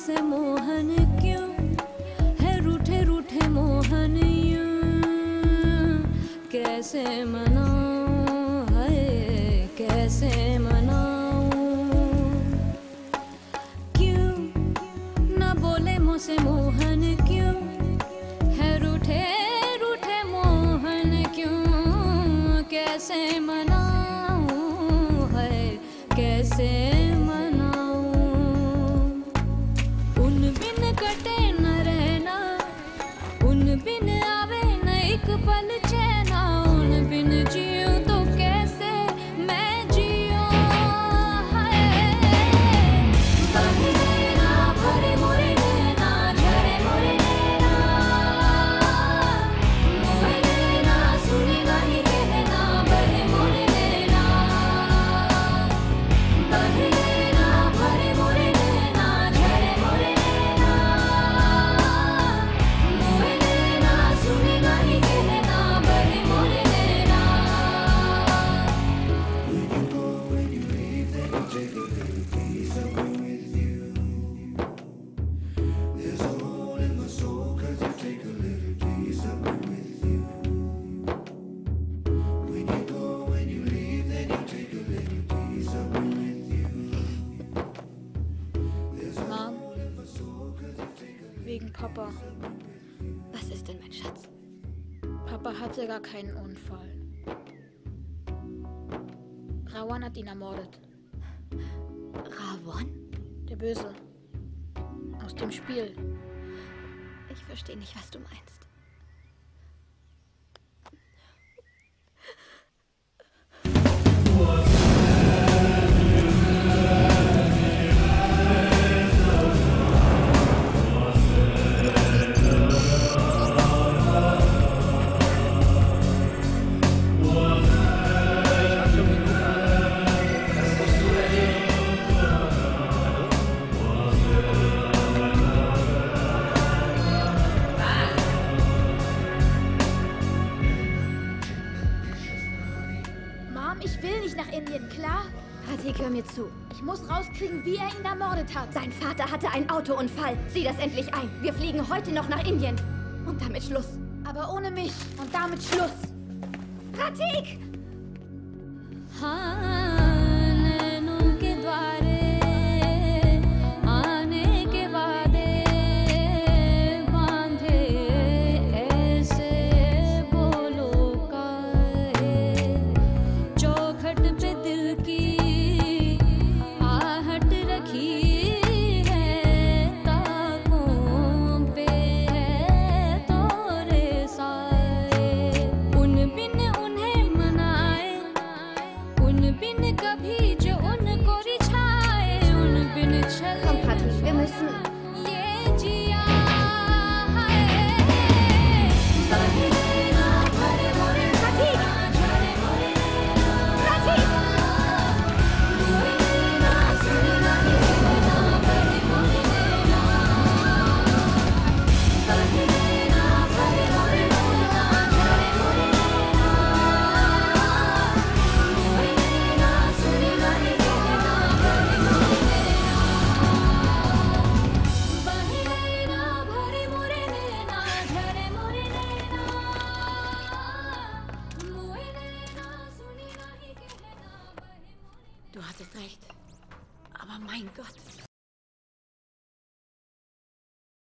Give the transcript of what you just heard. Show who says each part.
Speaker 1: से मोहन क्यों? है रूठे रूठे मोहन यूँ। कैसे मनाऊं? है कैसे मनाऊं? क्यों ना बोले मुँह मोहन क्यों? है रूठे रूठे मोहन क्यों? कैसे मनाऊं? है कैसे
Speaker 2: you. Wegen Papa.
Speaker 3: Was ist denn, mein Schatz?
Speaker 2: Papa hatte gar keinen Unfall. Rawan hat ihn ermordet.
Speaker 3: Ravon?
Speaker 2: Der Böse. Aus dem Spiel.
Speaker 3: Ich verstehe nicht, was du meinst.
Speaker 2: Indien, klar?
Speaker 3: Pratik, hör mir zu.
Speaker 2: Ich muss rauskriegen, wie er ihn ermordet hat.
Speaker 3: Sein Vater hatte einen Autounfall. Sieh das endlich ein. Wir fliegen heute noch nach Indien. Und damit Schluss.
Speaker 2: Aber ohne mich. Und damit Schluss.
Speaker 3: Pratik!
Speaker 1: हाँ
Speaker 3: Du hattest recht. Aber mein Gott.